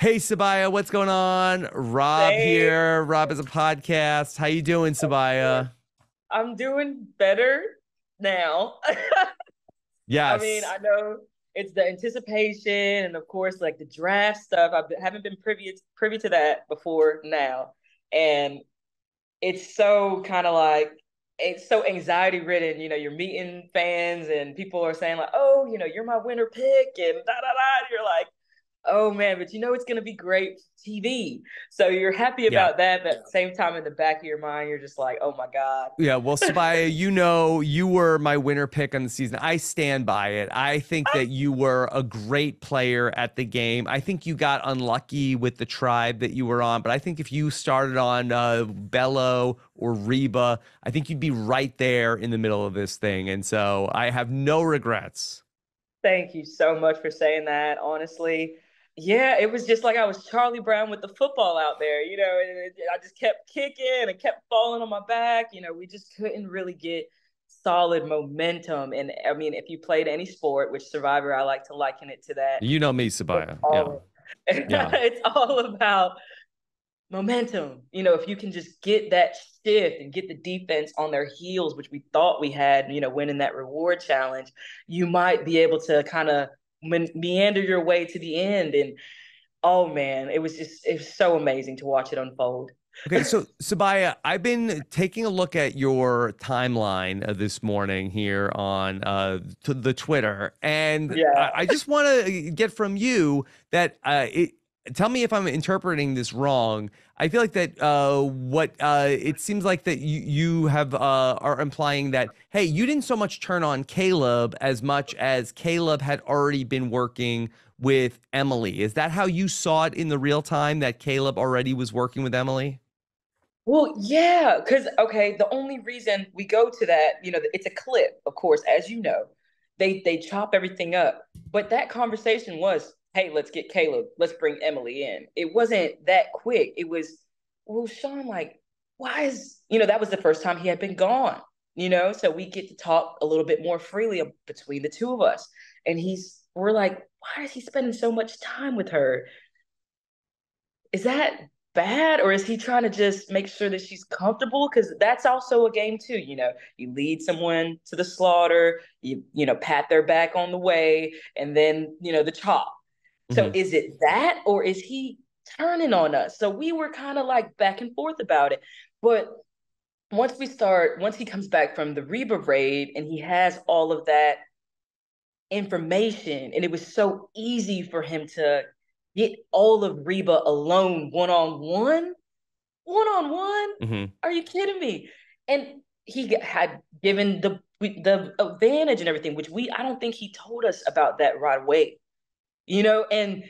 Hey Sabiyah, what's going on? Rob Hey. here. Rob Has a Podcast. How you doing, Sabiyah? I'm doing better now. Yes. I mean, I know it's the anticipation and of course like the draft stuff. I haven't been privy privy to that before now. And it's so kind of like it's so anxiety ridden, you know, you're meeting fans and people are saying like, "Oh, you know, you're my winner pick," and da da da. You're like, "Oh man," but you know it's gonna be great TV. So you're happy Yeah. about that, but at the same time, in the back of your mind, you're just like, "Oh my god." yeah, well, Sabiyah, you know you were my winner pick on the season. I stand by it. I think that you were a great player at the game. I think you got unlucky with the tribe that you were on, but I think if you started on uh, Belo or Reba, I think you'd be right there in the middle of this thing. And so I have no regrets. Thank you so much for saying that. Honestly, yeah, it was just like I was Charlie Brown with the football out there, you know, and it, I just kept kicking and kept falling on my back. You know, we just couldn't really get solid momentum. And I mean, if you played any sport, which Survivor, I like to liken it to that. You know me, It's Sabiyah. Yeah. Yeah. it's all about momentum. You know, if you can just get that shift and get the defense on their heels, which we thought we had, you know, winning that reward challenge, you might be able to kind of meander your way to the end. And oh man, it was just it was so amazing to watch it unfold. Okay, so Sabiyah, I've been taking a look at your timeline uh, this morning here on uh, t- the Twitter, and Yeah. I, I just want to get from you that uh, it. Tell me if I'm interpreting this wrong. I feel like that uh, what uh, it seems like that you you have uh, are implying that hey, you didn't so much turn on Caleb as much as Caleb had already been working with Emily. Is that how you saw it in the real time that Caleb already was working with Emily? Well, yeah, because okay, the only reason we go to that, you know, it's a clip, of course, as you know. They they chop everything up. But that conversation was, hey, let's get Caleb, let's bring Emily in. It wasn't that quick. It was, well, Sean, like, why is, you know, that was the first time he had been gone, you know, so we get to talk a little bit more freely between the two of us. And he's, we're like, why is he spending so much time with her? Is that bad or is he trying to just make sure that she's comfortable because that's also a game too you know you lead someone to the slaughter you you know pat their back on the way and then you know the chop so Mhm. is it that or is he turning on us so we were kind of like back and forth about it but once we start once he comes back from the reba raid and he has all of that information and it was so easy for him to get all of Reba alone one on one, one on one. Mhm. Are you kidding me? And he had given the the advantage and everything, which we I don't think he told us about that right away. You know, and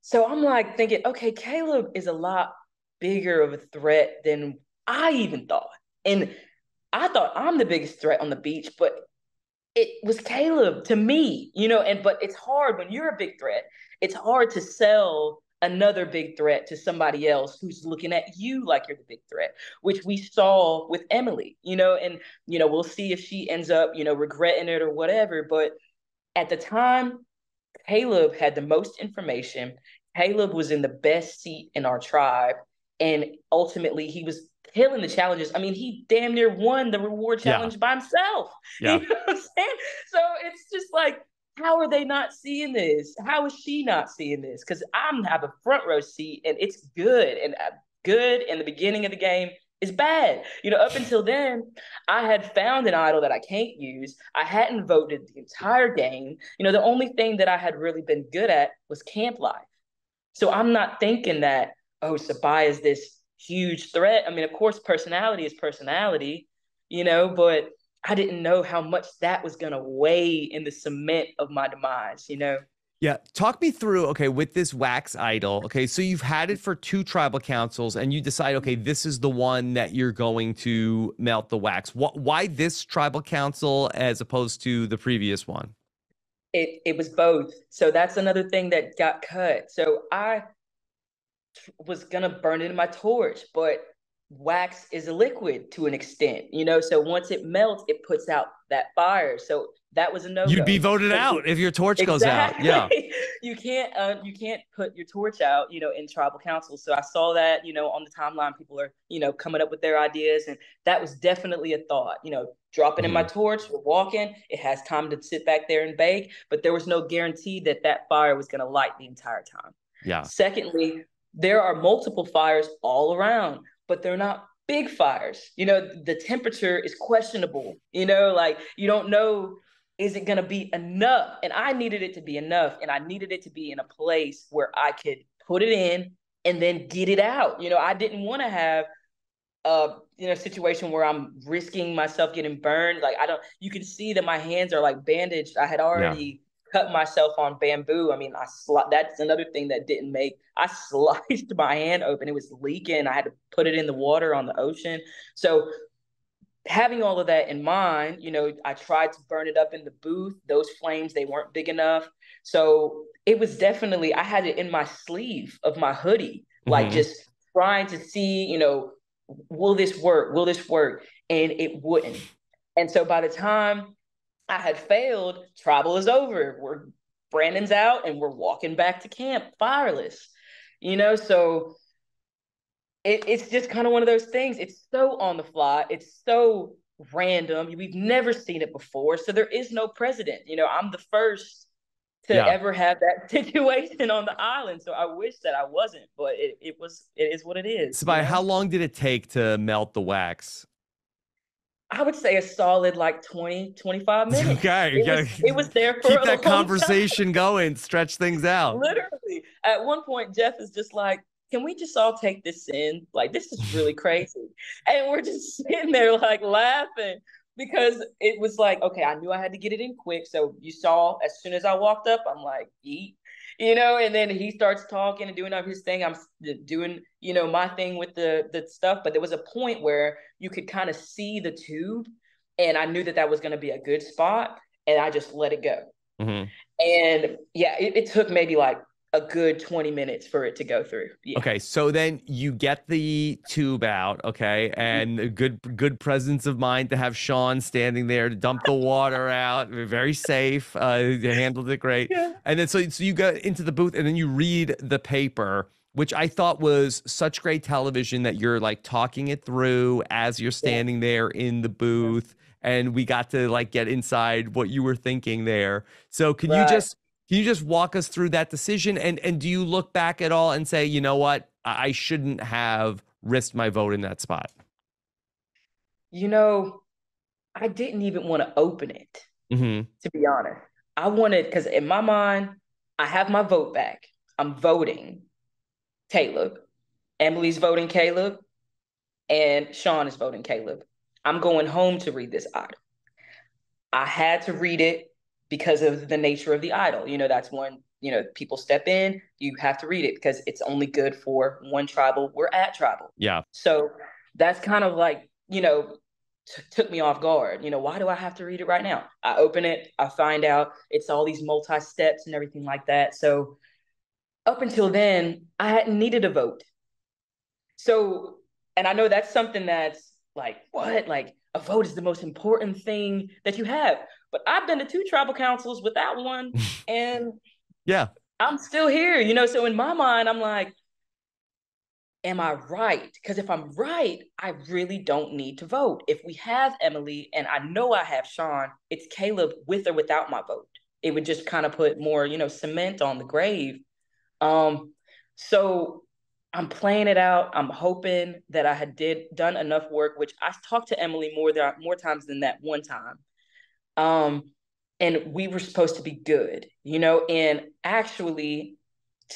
so I'm like thinking, okay, Caleb is a lot bigger of a threat than I even thought. And I thought I'm the biggest threat on the beach, but it was Caleb to me, you know, and but it's hard when you're a big threat. It's hard to sell another big threat to somebody else who's looking at you like you're the big threat, which we saw with Emily, you know, and you know, we'll see if she ends up, you know, regretting it or whatever, but at the time Caleb had the most information. Caleb was in the best seat in our tribe and ultimately he was killing the challenges. I mean, he damn near won the reward Yeah. challenge by himself. Yeah. You know what I'm saying? So it's just like, how are they not seeing this? How is she not seeing this? Because I'm have a front row seat and it's good and uh, good in the beginning of the game is bad. You know, up until then, I had found an idol that I can't use. I hadn't voted the entire game. You know, the only thing that I had really been good at was camp life. So I'm not thinking that, oh, Sabiyah is this huge threat. I mean, of course, personality is personality, you know, but I didn't know how much that was going to weigh in the cement of my demise, you know? Yeah, talk me through. Okay, with this wax idol. Okay, so you've had it for two tribal councils, and you decide, okay, this is the one that you're going to melt the wax. What? Why this tribal council as opposed to the previous one? It it was both. So that's another thing that got cut. So I was gonna burn it in my torch, but wax is a liquid to an extent, you know. So once it melts, it puts out that fire. So that was a no. You'd be voted out if your torch exactly. goes out. Yeah. you can't uh, you can't put your torch out, you know, in tribal council. So I saw that, you know, on the timeline, people are, you know, coming up with their ideas, and that was definitely a thought. You know, dropping mm-hmm. in my mm-hmm. torch, we're walking. It has time to sit back there and bake, but there was no guarantee that that fire was going to light the entire time. Yeah. Secondly, there are multiple fires all around, but they're not big fires. You know, the temperature is questionable. You know, like you don't know is it going to be enough? And I needed it to be enough. And I needed it to be in a place where I could put it in and then get it out. You know, I didn't want to have a you know situation where I'm risking myself getting burned. Like I don't you can see that my hands are like bandaged. I had already yeah. cut myself on bamboo. I mean, I sli- that's another thing that didn't make I sliced my hand open. It was leaking. I had to put it in the water on the ocean. So having all of that in mind, you know, I tried to burn it up in the booth. Those flames, they weren't big enough. So it was definitely, I had it in my sleeve of my hoodie, mm-hmm. like just trying to see, you know, will this work? Will this work? And it wouldn't. And so by the time I had failed, tribal is over. We're Brandon's out and we're walking back to camp fireless, you know? So it, it's just kind of one of those things. It's so on the fly. It's so random. We've never seen it before. So there is no precedent. You know, I'm the first to yeah. ever have that situation on the island. So I wish that I wasn't, but it, it was it is what it is. So by you know? how long did it take to melt the wax? I would say a solid like 20, 25 minutes. Okay. It, was, it was there for keep that conversation going, stretch things out. Literally. At one point, Jeff is just like, can we just all take this in? Like, this is really crazy. And we're just sitting there like laughing because it was like, okay, I knew I had to get it in quick. So you saw as soon as I walked up, I'm like, eat, you know, and then he starts talking and doing his thing. I'm doing, you know, my thing with the the stuff. But there was a point where you could kind of see the tube, and I knew that that was going to be a good spot, and I just let it go. Mm-hmm. And yeah, it, it took maybe like a good 20 minutes for it to go through. Yeah. Okay, so then you get the tube out, okay, mm-hmm. and good good presence of mind to have Sean standing there to dump the water out, very safe. Uh, handled it great. Yeah. And then so so you go into the booth and then you read the paper which I thought was such great television that you're like talking it through as you're standing there in the booth and we got to like get inside what you were thinking there. So can right. you just can you just walk us through that decision? And and do you look back at all and say, you know what, I shouldn't have risked my vote in that spot? You know, I didn't even want to open it. Mm-hmm. To be honest, I wanted because in my mind, I have my vote back. I'm voting Caleb. Emily's voting Caleb, and Sean is voting Caleb. I'm going home to read this item. I had to read it because of the nature of the idol. You know, that's when, you know, people step in, you have to read it because it's only good for one tribal. We're at tribal. Yeah. So that's kind of like, you know, t- took me off guard. You know, why do I have to read it right now? I open it, I find out it's all these multi steps and everything like that. So up until then, I hadn't needed a vote. So, and I know that's something that's like, what? Like, a vote is the most important thing that you have. But I've been to two tribal councils without one, and yeah, I'm still here. You know, so in my mind, I'm like, am I right? Because if I'm right, I really don't need to vote. If we have Emily and I know I have Sean, it's Caleb with or without my vote. It would just kind of put more, you know, cement on the grave. Um, so I'm playing it out. I'm hoping that I had did done enough work, which I talked to Emily more than more times than that one time. Um, and we were supposed to be good, you know, and actually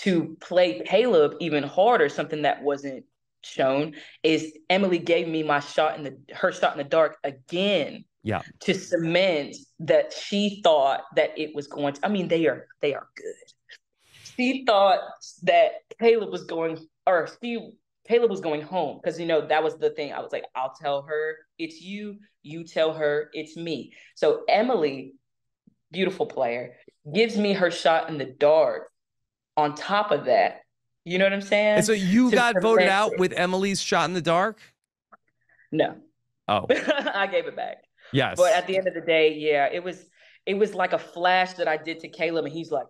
to play Caleb even harder, something that wasn't shown is Emily gave me my shot in the her shot in the dark again. Yeah. To cement that she thought that it was going to I mean they are they are good. She thought that Caleb was going or Steve Caleb was going home because you know that was the thing. I was like, I'll tell her it's you. You tell her it's me. So Emily, beautiful player, gives me her shot in the dark. On top of that, you know what I'm saying? And so you got voted out it. with Emily's shot in the dark. No. Oh, I gave it back. Yes. But at the end of the day, yeah, it was it was like a flash that I did to Caleb, and he's like,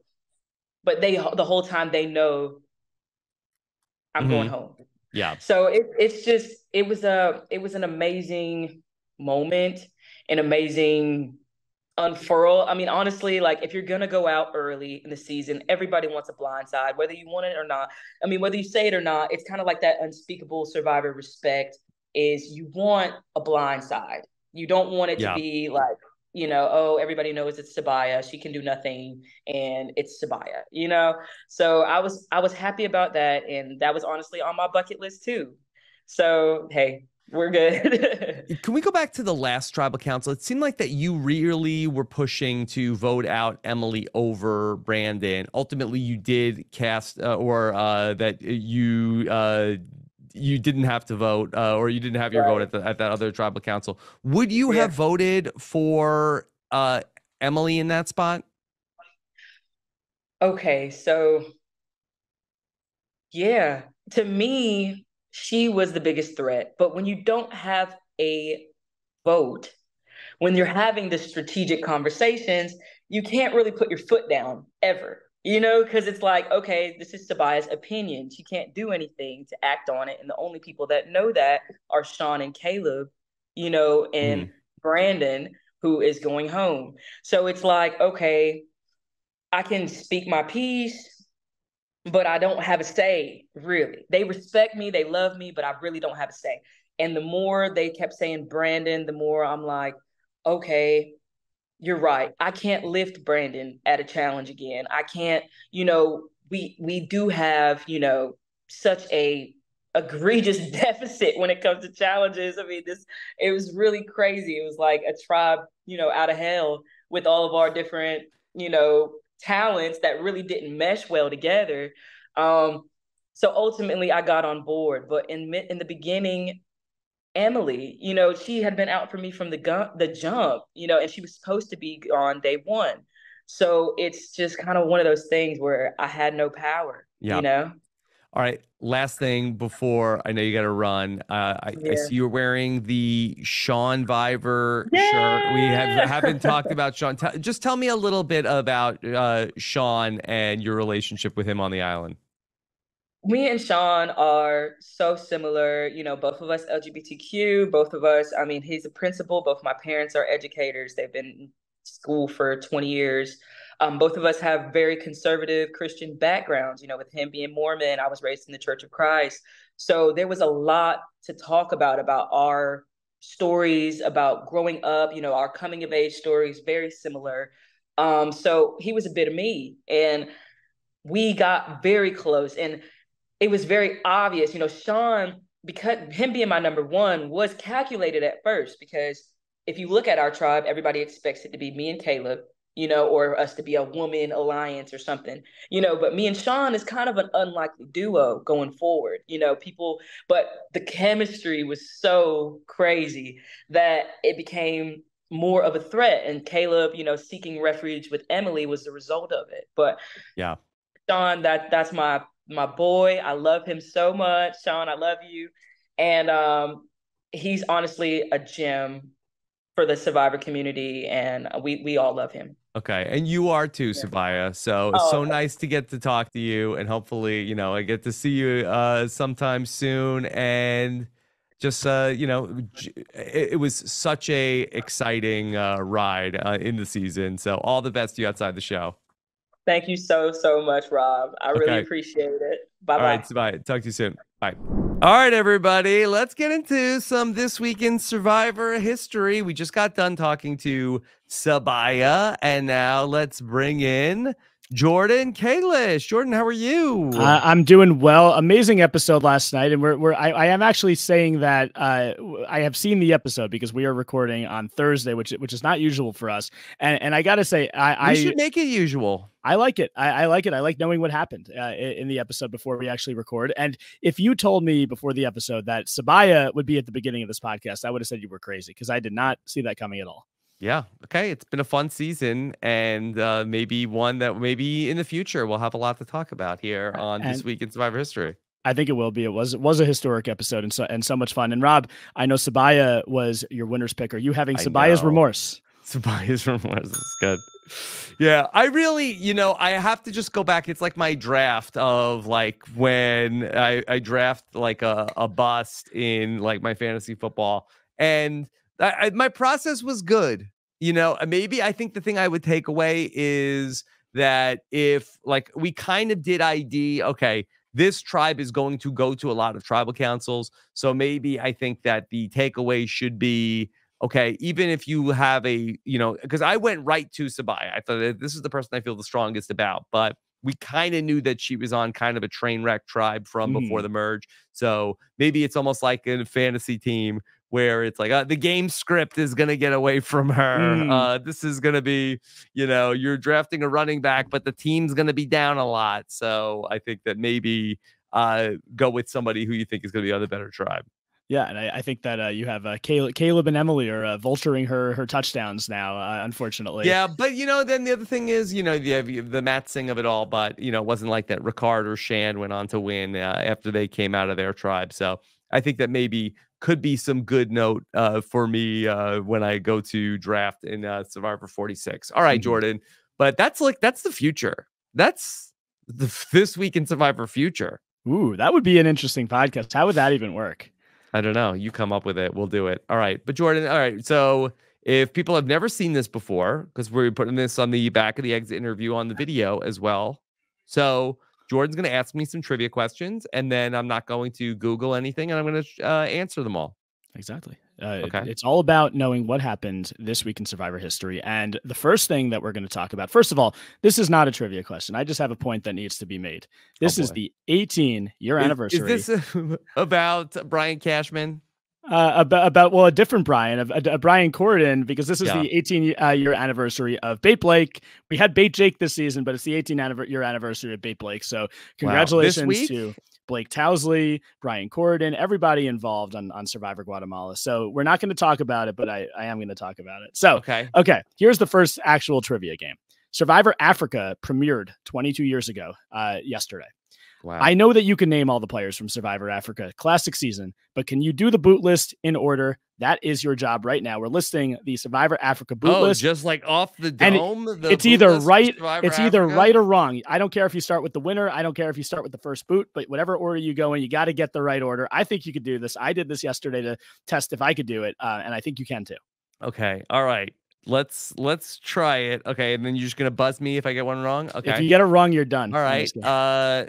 but they the whole time they know I'm mm-hmm. going home. Yeah. So it, it's just it was a it was an amazing moment, an amazing unfurl. I mean, honestly, like if you're gonna go out early in the season, everybody wants a blind side, whether you want it or not. I mean, whether you say it or not, it's kind of like that unspeakable survivor respect is you want a blind side. You don't want it yeah. to be like, you know, oh, everybody knows it's Sabiyah. She can do nothing and it's Sabiyah, you know? So I was I was happy about that. And that was honestly on my bucket list too. So hey, we're good. Can we go back to the last tribal council? It seemed like that you really were pushing to vote out Emily over Brandon. Ultimately, you did cast, uh, or uh, that you uh, you didn't have to vote, uh, or you didn't have your right. vote at, the, at that other tribal council. Would you yeah. have voted for uh, Emily in that spot? Okay, so yeah, to me, she was the biggest threat. But when you don't have a vote, when you're having the strategic conversations, you can't really put your foot down ever, you know, because it's like, okay, this is Sabiyah's opinion. She can't do anything to act on it. And the only people that know that are Sean and Caleb, you know, and mm. Brandon, who is going home. So it's like, okay, I can speak my piece but I don't have a say really. They respect me, they love me, but I really don't have a say. And the more they kept saying Brandon, the more I'm like, okay, you're right. I can't lift Brandon at a challenge again. I can't, you know, we we do have, you know, such a egregious deficit when it comes to challenges. I mean, this it was really crazy. It was like a tribe, you know, out of hell with all of our different, you know, talents that really didn't mesh well together. Um, so ultimately, I got on board. But in in the beginning, Emily, you know, she had been out for me from the gu- the jump, you know, and she was supposed to be on day one. So it's just kind of one of those things where I had no power, yeah. you know. All right. Last thing before I know you got to run. Uh, I, yeah. I, see you're wearing the Sean Viver yeah! shirt. We have, haven't talked about Sean. T- just tell me a little bit about uh, Sean and your relationship with him on the island. Me and Sean are so similar. You know, both of us LGBTQ, both of us, I mean, he's a principal. Both my parents are educators. They've been in school for 20 years. Um, both of us have very conservative Christian backgrounds. You know, with him being Mormon, I was raised in the Church of Christ. So there was a lot to talk about about our stories about growing up. You know, our coming of age stories very similar. Um, so he was a bit of me, and we got very close, and it was very obvious. You know, Sean, because him being my number one was calculated at first because if you look at our tribe, everybody expects it to be me and Caleb you know, or us to be a woman alliance or something, you know. But me and Sean is kind of an unlikely duo going forward, you know. People, but the chemistry was so crazy that it became more of a threat. And Caleb, you know, seeking refuge with Emily was the result of it. But yeah, Sean, that that's my my boy. I love him so much, Sean. I love you, and um, he's honestly a gem for the survivor community, and we we all love him. Okay, and you are too, Sabiyah. So it's oh, so okay. nice to get to talk to you, and hopefully, you know, I get to see you uh, sometime soon. And just, uh, you know, it, it was such a exciting uh, ride uh, in the season. So all the best to you outside the show. Thank you so so much, Rob. I okay. really appreciate it. Bye bye. All right, Sabiyah. Talk to you soon. Bye. All right, everybody, let's get into some this week in Survivor history. We just got done talking to Sabiyah, and now let's bring in Jordan Kalish. Jordan, how are you? Uh, I'm doing well. Amazing episode last night, and we're, we're I, I am actually saying that uh, I have seen the episode because we are recording on Thursday, which which is not usual for us. And and I gotta say, I, I should make it usual. I like it. I, I, like it. I like knowing what happened uh, in the episode before we actually record. And if you told me before the episode that Sabiyah would be at the beginning of this podcast, I would have said you were crazy because I did not see that coming at all. Yeah. Okay. It's been a fun season and uh, maybe one that maybe in the future we'll have a lot to talk about here on and this week in Survivor History. I think it will be. It was it was a historic episode and so and so much fun. And Rob, I know Sabiyah was your winner's picker. You having Sabiyah's remorse. Sabiyah's remorse is good. Yeah, I really, you know, I have to just go back. It's like my draft of like when I, I draft like a, a bust in like my fantasy football. And I, I, my process was good. You know, maybe I think the thing I would take away is that if like we kind of did ID, okay, this tribe is going to go to a lot of tribal councils. So maybe I think that the takeaway should be okay, even if you have a, you know, because I went right to Sabiyah. I thought that this is the person I feel the strongest about, but we kind of knew that she was on kind of a train wreck tribe from mm. before the merge. So maybe it's almost like a fantasy team where it's like uh, the game script is going to get away from her. Mm. Uh, this is going to be, you know, you're drafting a running back, but the team's going to be down a lot. So I think that maybe uh, go with somebody who you think is going to be on the better tribe. Yeah, and I, I think that uh, you have uh, Caleb, Caleb and Emily are uh, vulturing her her touchdowns now. Uh, unfortunately. Yeah, but you know, then the other thing is, you know, the the Matt of it all, but you know, it wasn't like that. Ricard or Shan went on to win uh, after they came out of their tribe. So I think that maybe could be some good note uh, for me uh, when I go to draft in uh, Survivor 46. All right, mm-hmm. Jordan, but that's like that's the future. That's the, this week in Survivor future. Ooh, that would be an interesting podcast. How would that even work? I don't know. You come up with it. We'll do it. All right. But Jordan, all right. So if people have never seen this before, because we're putting this on the back of the exit interview on the video as well. So Jordan's going to ask me some trivia questions, and then I'm not going to Google anything, and I'm going to uh, answer them all. Exactly. Uh, okay. It's all about knowing what happened this week in Survivor history. And the first thing that we're going to talk about, first of all, this is not a trivia question. I just have a point that needs to be made. This oh is the 18 year anniversary. Is this about Brian Cashman? Uh, about, about well, a different Brian, a, a, Brian Corridan, because this is yeah. the 18 uh, year anniversary of Bait Blake. We had Bait Jake this season, but it's the 18 year anniversary of Bait Blake. So congratulations wow. to Blake Towsley, Brian Corridan, everybody involved on, on Survivor Guatemala. So we're not going to talk about it, but I, I am going to talk about it. So, okay. Okay. Here's the first actual trivia game Survivor Africa premiered 22 years ago, uh, yesterday. Wow. I know that you can name all the players from Survivor Africa classic season, but can you do the boot list in order? That is your job right now. We're listing the Survivor Africa boot oh, list. just like off the dome. The it's either right, it's either right or wrong. I don't care if you start with the winner. I don't care if you start with the first boot, but whatever order you go in, you got to get the right order. I think you could do this. I did this yesterday to test if I could do it, uh, and I think you can too. Okay. All right. Let's let's try it. Okay, and then you're just gonna buzz me if I get one wrong. Okay. If you get it wrong, you're done. All right. Uh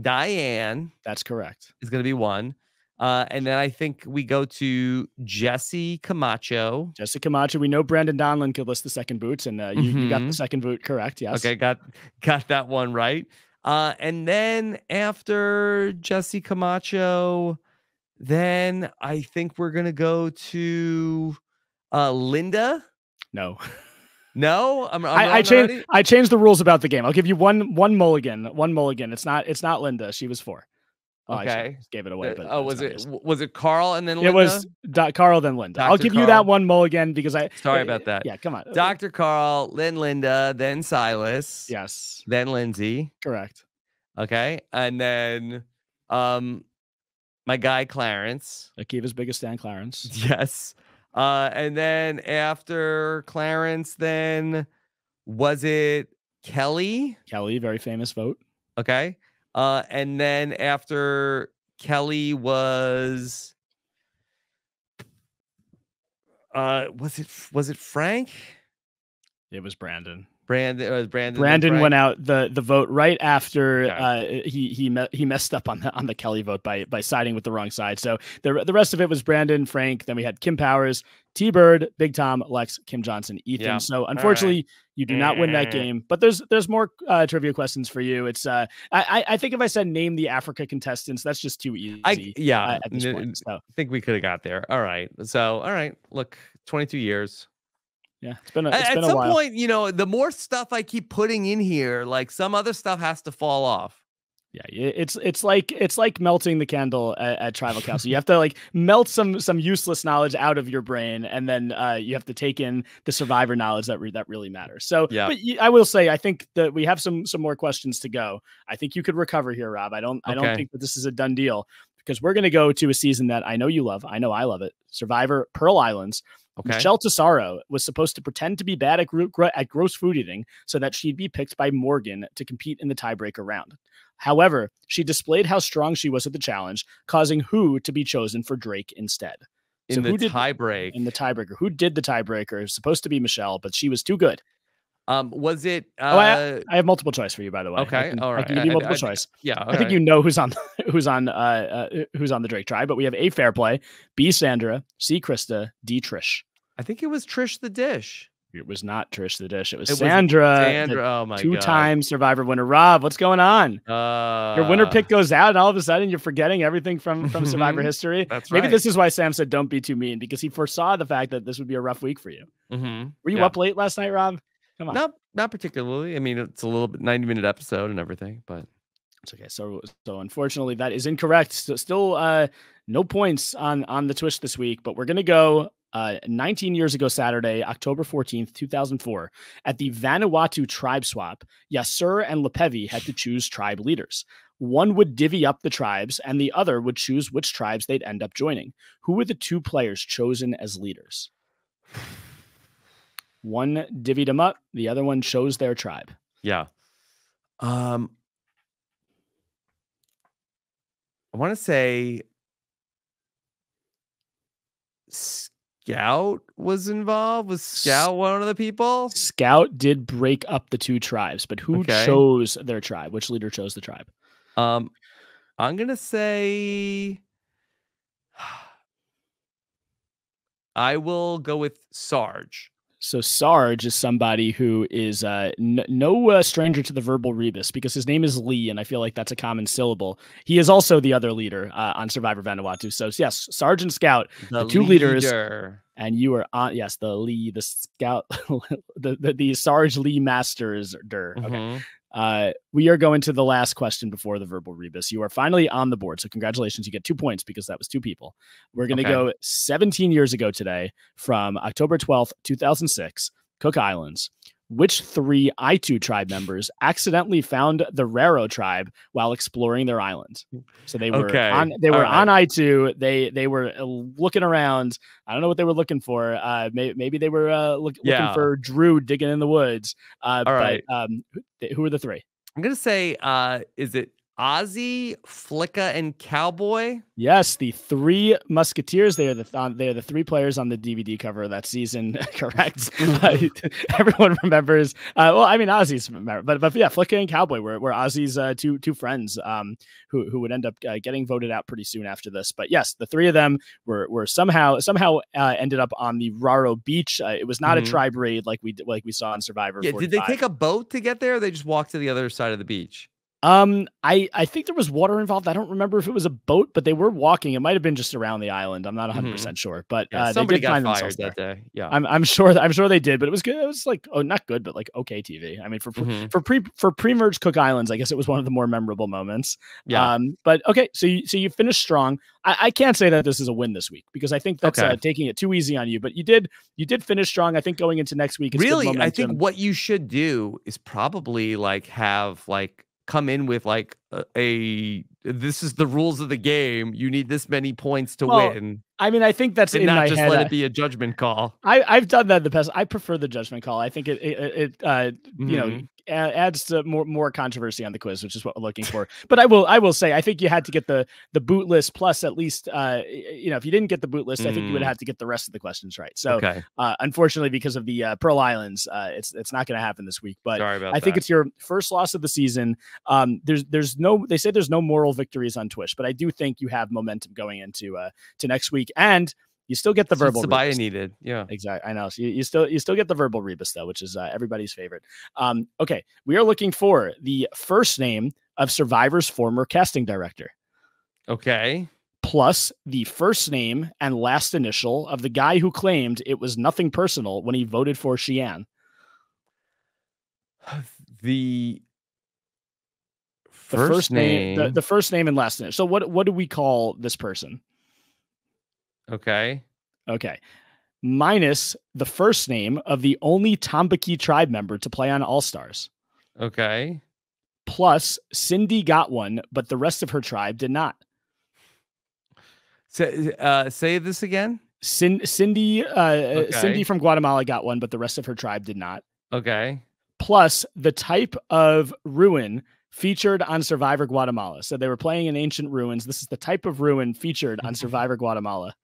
Diane. That's correct. Is going to be one. Uh, and then I think we go to Jessie Camacho. Jessie Camacho. We know Brandon Donlon could list the second boots, and uh, you, mm-hmm. you, got the mm-hmm. second boot correct. Yes. Okay, got got that one right. Uh, and then after Jessie Camacho, then I think we're gonna go to uh, Linda. No. No, I'm, I'm i I, changed. I changed the rules about the game. I'll give you one one mulligan. One mulligan. It's not. It's not Linda. She was four. Oh, okay, gave it away. But oh, was it was it Carl and then Linda? it was Do- Carl then Linda. Dr. I'll give Carl. you that one mulligan because I. Sorry uh, about that. Yeah, come on. Dr. Carl, then Linda, then Silas. Yes. Then Lindsay. Correct. Okay, and then um, my guy Clarence. Akiva's biggest stand, Clarence. Yes. Uh, and then after Clarence, then was it Kelly? Kelly, very famous vote. Okay. Uh, and then after Kelly was uh was it was it Frank? It was Brandon. Brandon uh, Brandon Brandon went out the the vote right after okay. uh, he he me- he messed up on the on the Kelly vote by by siding with the wrong side. So the the rest of it was Brandon, Frank. Then we had Kim Powers, T Bird, Big Tom, Lex, Kim Johnson, Ethan. Yeah. So unfortunately, right. you do not win that game. But there's there's more uh, trivia questions for you. It's uh I I think if I said name the Africa contestants, that's just too easy. I, yeah, uh, at this point, so. I think we could have got there. All right. So all right, look, 22 years. Yeah, it's been a, it's at been some while. point, you know, the more stuff I keep putting in here, like some other stuff has to fall off. Yeah, it's it's like it's like melting the candle at, at tribal council. You have to like melt some some useless knowledge out of your brain, and then uh, you have to take in the survivor knowledge that re- that really matters. So, yeah, but I will say, I think that we have some some more questions to go. I think you could recover here, Rob. I don't okay. I don't think that this is a done deal. Because we're going to go to a season that I know you love. I know I love it. Survivor Pearl Islands. Okay. Michelle Tesauro was supposed to pretend to be bad at, gro- at gross food eating so that she'd be picked by Morgan to compete in the tiebreaker round. However, she displayed how strong she was at the challenge, causing Who to be chosen for Drake instead. in so the who did- In the tiebreaker, who did the tiebreaker? It was supposed to be Michelle, but she was too good. Um, was it? Uh, Oh, I have multiple choice for you, by the way. I Okay, can, all I can give you multiple I- choice. yeah. I think you know who's on who's on uh, uh who's on the Drake tribe, but we have A Fair Play, B Sandra, C Christa, D Trish. I think it was Trish the Dish. It was not Trish the Dish. It was It was Sandra, Sandra. Oh my god. two time Survivor winner. Rob, what's going on? Uh, Your winner pick goes out, and all of a sudden you're forgetting everything from from Survivor history. That's Maybe right. this is why Sam said don't be too mean because he foresaw the fact that this would be a rough week for you. Mm-hmm. Were you Yeah. up late last night, Rob? Come on. Not not particularly. I mean, it's a little bit ninety minute episode and everything, but It's okay. So so unfortunately that is incorrect. So still uh no points on on the TWISH this week, but we're gonna go uh 19 years ago Saturday, October 14th, 2004, at the Vanuatu tribe swap, Yasur and Lopevi had to choose tribe leaders. One would divvy up the tribes and the other would choose which tribes they'd end up joining. Who were the two players chosen as leaders? One divvied them up, the other one chose their tribe. yeah. Um, I want to say Scout was involved. Was Scout one of the people? Scout did break up the two tribes, but who Okay. chose their tribe? Which leader chose the tribe? Um, I'm gonna say I will go with Sarge. So Sarge is somebody who is uh, n- no uh, stranger to the verbal rebus because his name is Lee, and I feel like that's a common syllable. He is also the other leader uh, on Survivor Vanuatu. So yes, Sarge and Scout, The, two leaders. and you are on. Yes, the Lee, the Scout, the, the the Sarge Lea Masters. Okay. Mhm. Uh, we are going to the last question before the verbal rebus. You are finally on the board. So congratulations. You get two points because that was two people. We're going to Okay. go 17 years ago today from October 12th, 2006, Cook Islands. Which three Aitu tribe members accidentally found the Raro tribe while exploring their island? So they were Okay. on they were right. on Aitu. They they were uh, looking around. I don't know what they were looking for. Uh, may, maybe they were uh, look, Yeah. looking for Drew digging in the woods. Uh, All right. But um, who, who are the three? I'm gonna say, uh, is it Ozzy, Flicka, and Cowboy? Yes, the three Musketeers. They are the th- they are the three players on the DVD cover of that season. Correct. Uh, everyone remembers. Uh, well, I mean, Ozzy's remember, but but yeah, Flicka and Cowboy were, were Ozzy's uh, two two friends um, who who would end up uh, getting voted out pretty soon after this. But yes, the three of them were were somehow somehow uh, ended up on the Raro Beach. Uh, it was not Mhm. a tribe raid like we like we saw in Survivor. Yeah. Did they take a boat to get there? Or they just walked to the other side of the beach. Um, I I think there was water involved. I don't remember if it was a boat, but they were walking. It might have been just around the island. I'm not 100 percent sure, but Mm-hmm. Yeah, uh, they somebody did got find fired themselves there. day. Yeah. I'm I'm sure I'm sure they did, but it was good. It was like oh, not good, but like okay TV. I mean, for for- Mhm. for pre for pre merge Cook Islands, I guess it was one of the more memorable moments. Yeah. Um, but okay, so you so you finished strong. I, I can't say that this is a win this week because I think that's Okay. uh, taking it too easy on you. But you did you did finish strong. I think going into next week. Really, I think what you should do is probably like have like come in with like a, a this is the rules of the game. You need this many points to Well, win, I mean, I think that's and in not my just head. let it be a judgment call. I, I've done that in the past. I prefer the judgment call. I think it it, it uh, you know Mhm. adds to more more controversy on the quiz, which is what we're looking for. but I will I will say I think you had to get the the boot list plus at least uh you know if you didn't get the boot list, I think you would Mm. have to get the rest of the questions right. So okay, uh, unfortunately, because of the uh, Pearl Islands, uh, it's it's not going to happen this week. But sorry about I think it's your first loss of the season. Um, there's there's no they say there's no moral victories on Twitch, but I do think you have momentum going into uh to next week, and you still get the what verbal. Sabiyah rebus. needed. Yeah. Exactly. I know. So you, you still you still get the verbal rebus though, which is uh, everybody's favorite. Um, okay, we are looking for the first name of Survivor's former casting director, Okay. plus the first name and last initial of the guy who claimed it was nothing personal when he voted for Shii Ann. The The first, first, name. the, the first name and last initial. So what what do we call this person? Okay. Okay. Minus the first name of the only Tambaqui tribe member to play on All Stars. Okay. Plus, Cindy got one, but the rest of her tribe did not. Say, uh, say this again. Cin- Cindy, uh, Okay. Cindy from Guatemala got one, but the rest of her tribe did not. Okay. Plus, the type of ruin featured on Survivor Guatemala. So they were playing in ancient ruins. This is the type of ruin featured on Survivor Guatemala.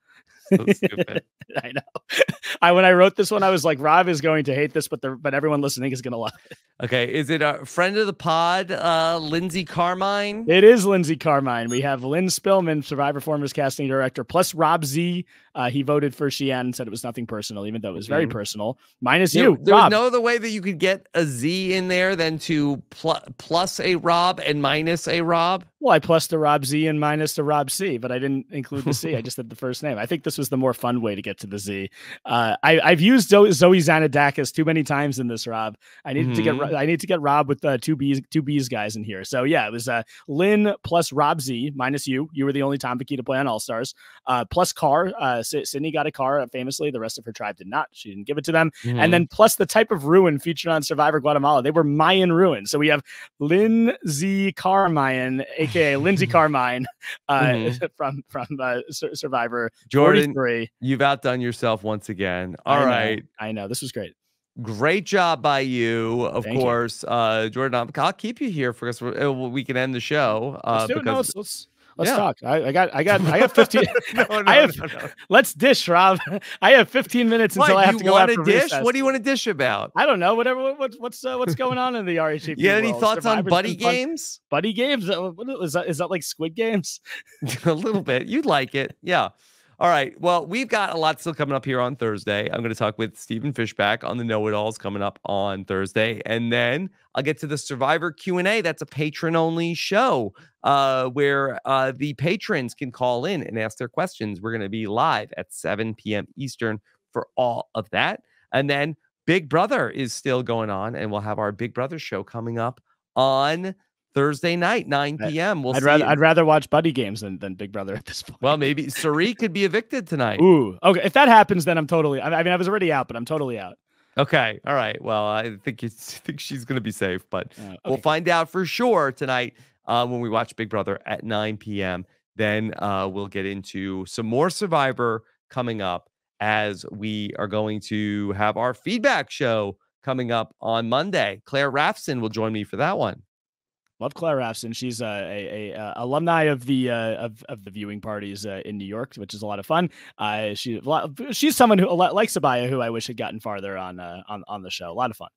So stupid. I know. I when I wrote this one, I was like, Rob is going to hate this, but the but everyone listening is going to love it. okay. Is it a friend of the pod, uh, Lindsay Carmine? It is Lindsay Carmine. We have Lynne Spillman, Survivor Formers casting director, plus Rob Z. Uh, he voted for Shii Ann and said it was nothing personal, even though it was very Mhm. personal. Minus There- you, there was no other way that you could get a Z in there than to pl- plus a Rob and minus a Rob. Well, I plus the Rob Z and minus the Rob C, but I didn't include the C. I just did the first name. I think this was the more fun way to get to the Z. Uh, I, I've used Zo- Zoe Zanidakis too many times in this, Rob. I needed to get I need to get Rob with uh, two B's two B's guys in here. So yeah, it was uh, Lynn plus Rob Z minus you. You were the only Tambaqui to play on All Stars. Uh, plus Car. Uh, Cindy got a car. uh, Famously, the rest of her tribe did not. She didn't give it to them. Mm-hmm. And then plus the type of ruin featured on Survivor Guatemala. They were Mayan ruins. So we have Lindsay Carmine, aka Lindsay Carmine, uh, Mhm. from from uh, Sur- Survivor Jordan, 43. you've outdone yourself once again. I All know. I know this was great. Great job by you, of Thank you. course, uh, Jordan. I'll, keep you here for us. uh, We can end the show. Uh, Let's do it. No, because let's let's, let's Yeah. talk. I, I got I got I got 15. no, no, I have- no, no. let's dish, Rob. I have 15 minutes until I have to go out for dish? recess. What do you want to dish about? I don't know. Whatever. What, what- what's uh, what's going on in the RHAP? You got any world? thoughts on buddy been fun. games? Buddy games? Uh, What is that? Is that like Squid Games? a little bit. You'd like it. Yeah. All right. Well, we've got a lot still coming up here on Thursday. I'm going to talk with Stephen Fishbach on the Know It Alls coming up on Thursday, and then I'll get to the Survivor Q and A. That's a patron only show uh, where uh, the patrons can call in and ask their questions. We're going to be live at 7 p.m. Eastern for all of that, and then Big Brother is still going on, and we'll have our Big Brother show coming up on Thursday night, 9 p.m. We'll I'd see. rather I'd rather watch buddy games than, than Big Brother at this point. Well, maybe Cirie could be evicted tonight. Ooh, okay. If that happens, then I'm totally. I mean, I was already out, but I'm totally out. Okay. All right. Well, I think it's I think she's gonna be safe, but Uh, we'll find out for sure tonight uh, when we watch Big Brother at 9 p.m. Then uh, we'll get into some more Survivor coming up as we are going to have our feedback show coming up on Monday. Claire Rafson will join me for that one. Love Claire Rafson. She's uh, a, a, uh alumni of the uh, of of the viewing parties uh, in New York, which is a lot of fun. Uh, she she's someone who a like Sabiyah, who I wish had gotten farther on uh, on on the show. A lot of fun.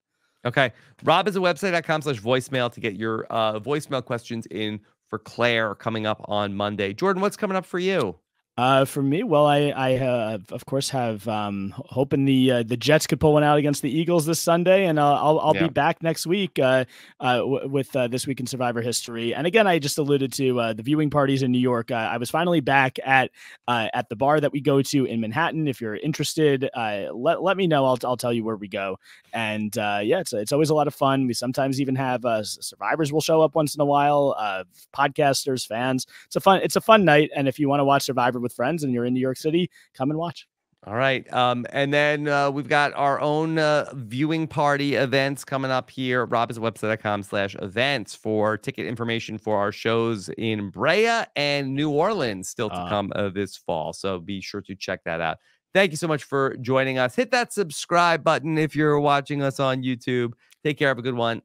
Okay. RobHasAwebsite.com slash voicemail to get your uh, voicemail questions in for Claire coming up on Monday. Jordan, what's coming up for you? Uh, for me, well, I I uh, of course have um hoping the uh, the Jets could pull one out against the Eagles this Sunday, and I'll I'll Yeah. be back next week uh, uh with uh, this week in Survivor history. And again, I just alluded to uh, the viewing parties in New York. Uh, I was finally back at uh, at the bar that we go to in Manhattan. If you're interested, uh, let let me know. I'll I'll tell you where we go. And uh, yeah, it's it's always a lot of fun. We sometimes even have uh, survivors will show up once in a while. Uh, podcasters, fans. It's a fun it's a fun night. And if you want to watch Survivor with friends and you're in New York City, come and watch. All right. Um, and then uh, we've got our own uh, viewing party events coming up here. robhasawebsite.com slash events for ticket information for our shows in Brea and New Orleans still to Ah. come uh, this fall. So be sure to check that out. Thank you so much for joining us. Hit that subscribe button if you're watching us on YouTube. Take care. Have a good one.